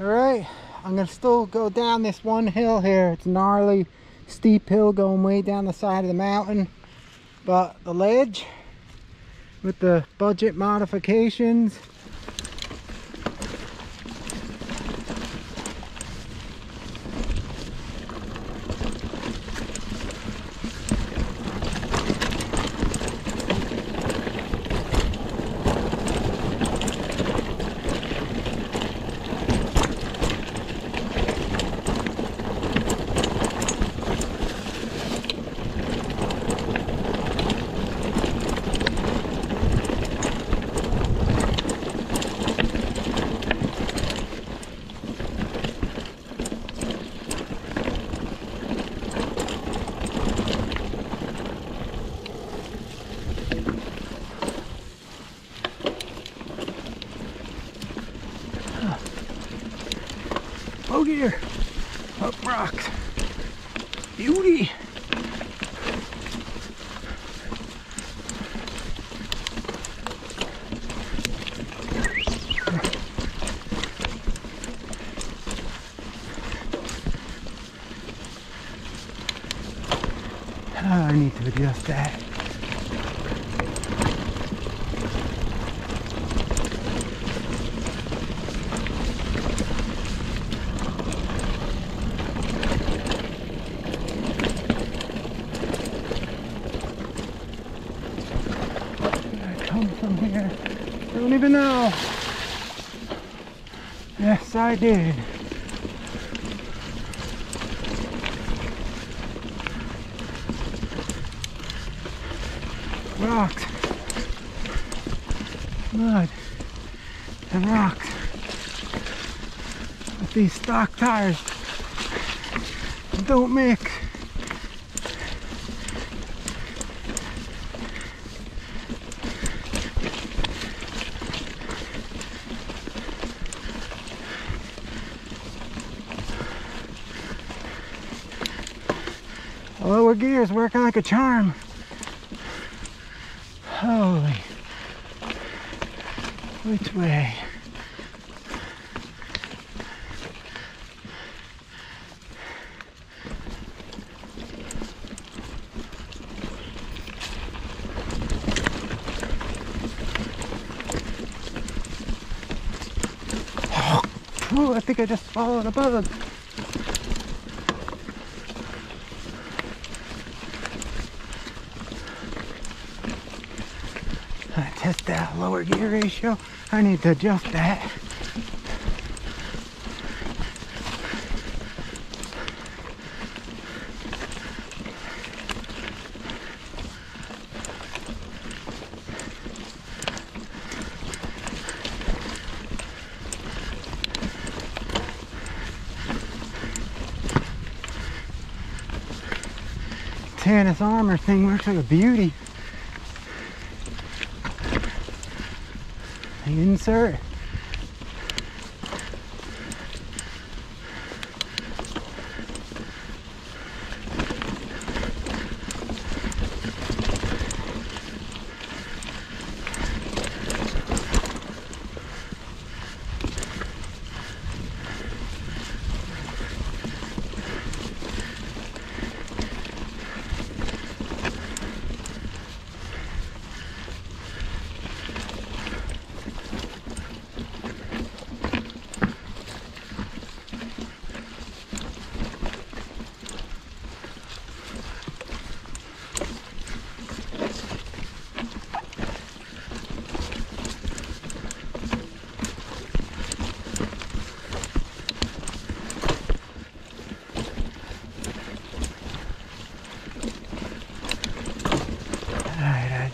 All right, I'm gonna still go down this one hill here. It's gnarly, steep hill going way down the side of the mountain. But the ledge with the budget modifications Oh dear. Up rocks. Beauty. I need to adjust that. I come from here? Know. Yes, I did. Rocks. Mud. And rocks. With these stock tires. Don't mix. Lower gears working like a charm. Holy. Which way? Oh, I think I just swallowed a bug. I test that lower gear ratio. I need to adjust that. Tannus armor thing works like a beauty. Insert.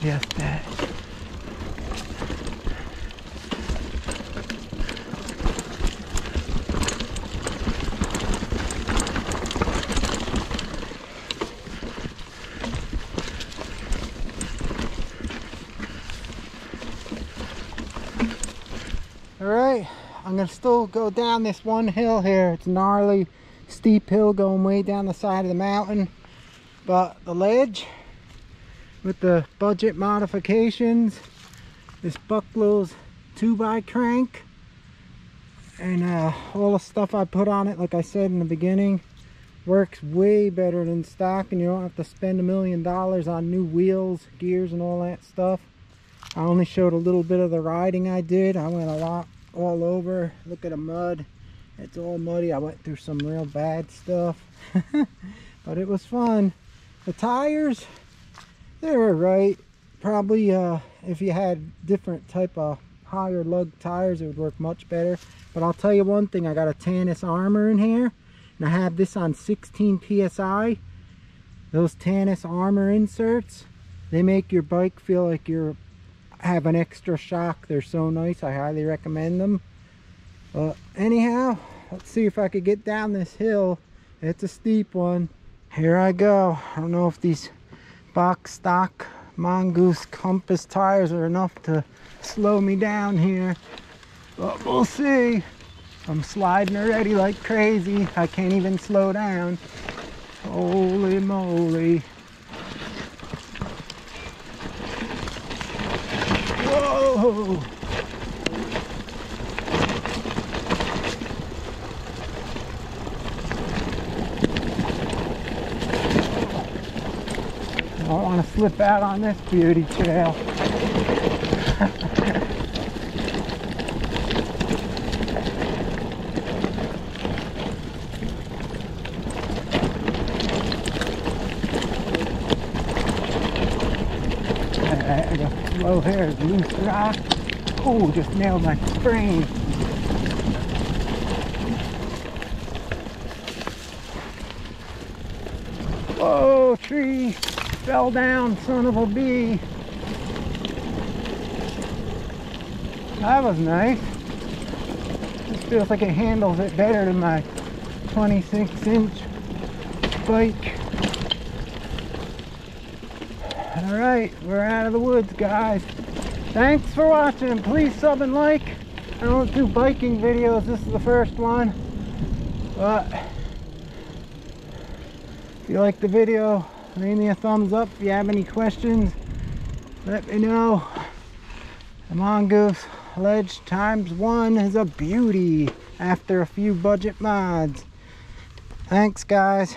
Adjust that. Alright, I'm gonna still go down this one hill here. It's gnarly, steep hill going way down the side of the mountain. But the ledge with the budget modifications, this Bucklos 2 by crank, and uh, all the stuff I put on it like I said in the beginning works way better than stock and you don't have to spend a million dollars on new wheels gears and all that stuff. I only showed a little bit of the riding I did. I went a lot all over. Look at the mud. It's all muddy. I went through some real bad stuff. But it was fun. The tires they were right. Probably uh, if you had different type of higher lug tires it would work much better. But I'll tell you one thing I got a Tannus armor in here and I have this on 16 psi those Tannus armor inserts they make your bike feel like you're have an extra shock. They're so nice I highly recommend them. But anyhow let's see if I could get down this hill. It's a steep one. Here I go. I don't know if these box stock mongoose compass tires are enough to slow me down here. But we'll see. I'm sliding already like crazy. I can't even slow down. Holy moly. Whoa I don't want to slip out on this beauty trail. Low is loose rock. Oh, just nailed my frame. Whoa, tree fell down, son of a bee. That was nice. This feels like it handles it better than my 26 inch bike. Alright, we're out of the woods, guys. Thanks for watching. Please sub and like. I don't do biking videos. This is the first one. But if you like the video, leave me a thumbs up. If you have any questions, let me know. The Mongoose Ledge times one is a beauty after a few budget mods. Thanks, guys.